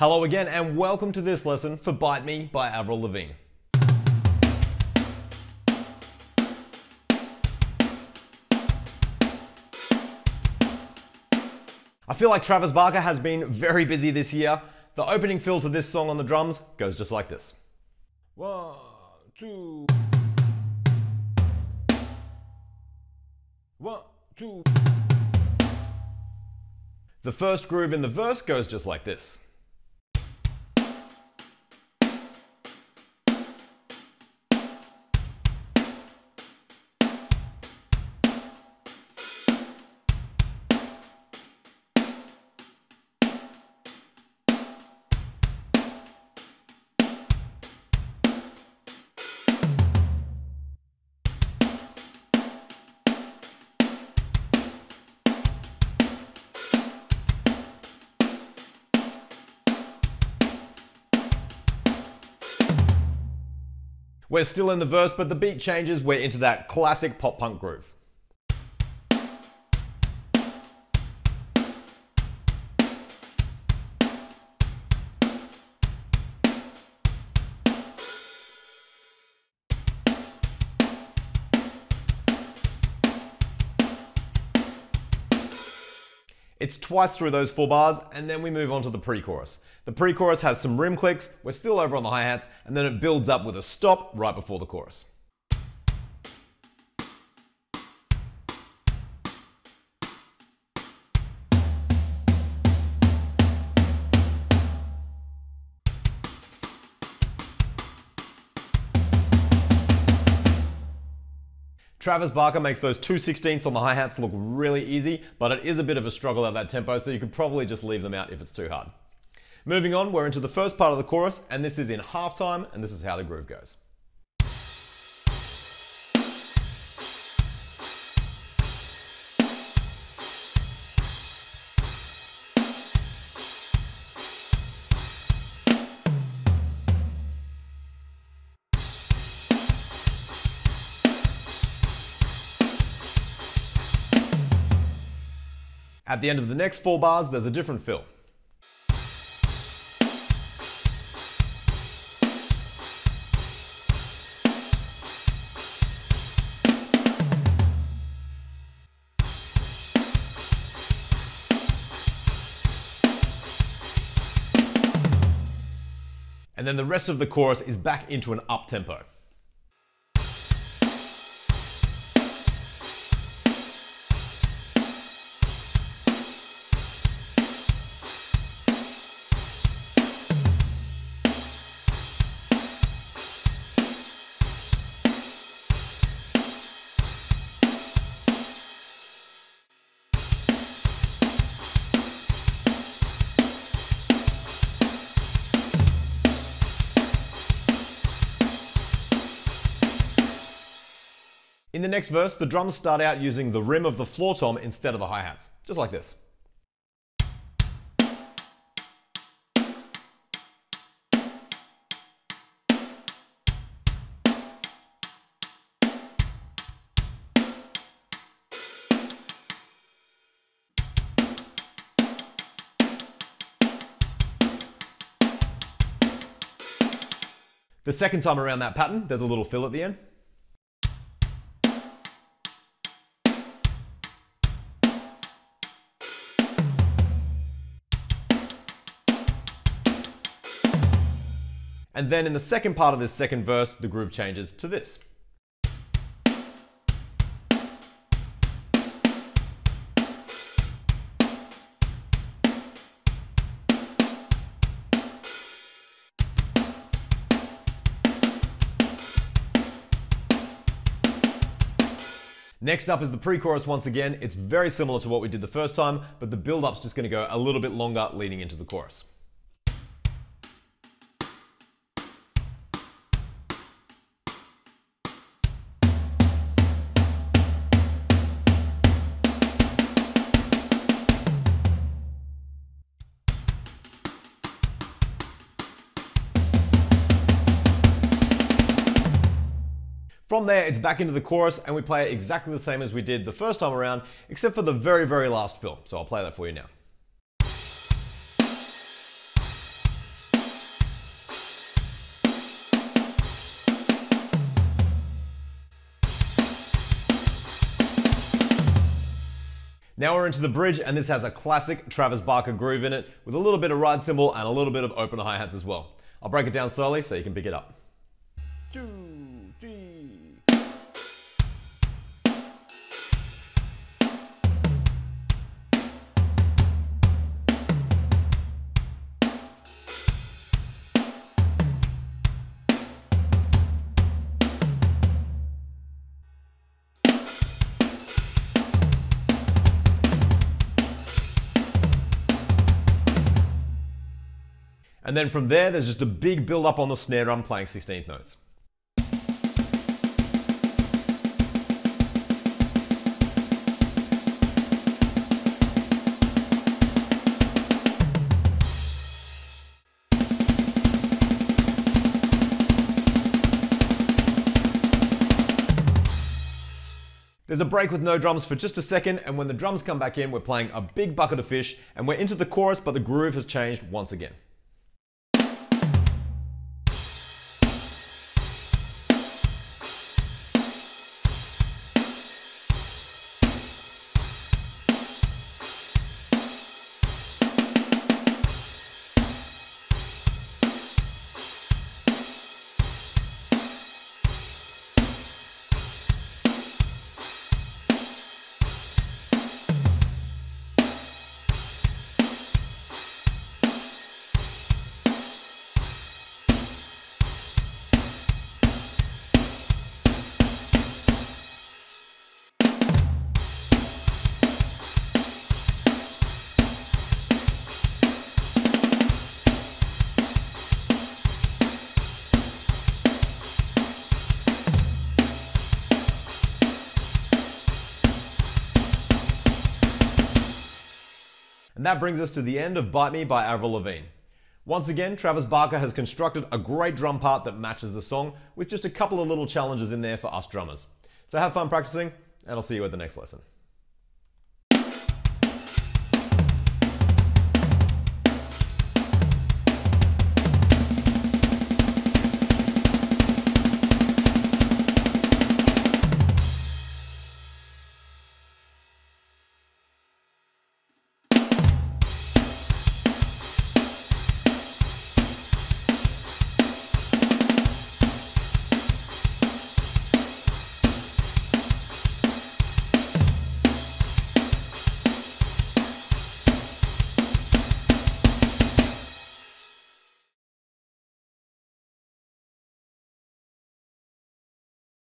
Hello again, and welcome to this lesson for Bite Me by Avril Lavigne. I feel like Travis Barker has been very busy this year. The opening fill to this song on the drums goes just like this. One, two. One, two. The first groove in the verse goes just like this. We're still in the verse, but the beat changes. We're into that classic pop punk groove. It's twice through those four bars, and then we move on to the pre-chorus. The pre-chorus has some rim clicks, we're still over on the hi-hats, and then it builds up with a stop right before the chorus. Travis Barker makes those 2 16ths on the hi-hats look really easy, but it is a bit of a struggle at that tempo, so you could probably just leave them out if it's too hard. Moving on, we're into the first part of the chorus, and this is in halftime, and this is how the groove goes. At the end of the next four bars, there's a different fill. And then the rest of the chorus is back into an up In the next verse, the drums start out using the rim of the floor tom instead of the hi-hats, just like this. The second time around that pattern, there's a little fill at the end. And then in the second part of this second verse, the groove changes to this. Next up is the pre-chorus once again. It's very similar to what we did the first time, but the build-up's just gonna go a little bit longer leading into the chorus. From there, it's back into the chorus and we play it exactly the same as we did the first time around, except for the very, very last fill. So I'll play that for you now. Now we're into the bridge, and this has a classic Travis Barker groove in it, with a little bit of ride cymbal and a little bit of open hi-hats as well. I'll break it down slowly so you can pick it up. Two, three. And then from there, there's just a big build up on the snare drum playing 16th notes. There's a break with no drums for just a second, and when the drums come back in, we're playing a big bucket of fish, and we're into the chorus, but the groove has changed once again. And that brings us to the end of Bite Me by Avril Lavigne. Once again, Travis Barker has constructed a great drum part that matches the song, with just a couple of little challenges in there for us drummers. So have fun practicing, and I'll see you at the next lesson.